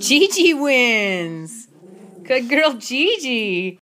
Gigi wins. Good girl, Gigi.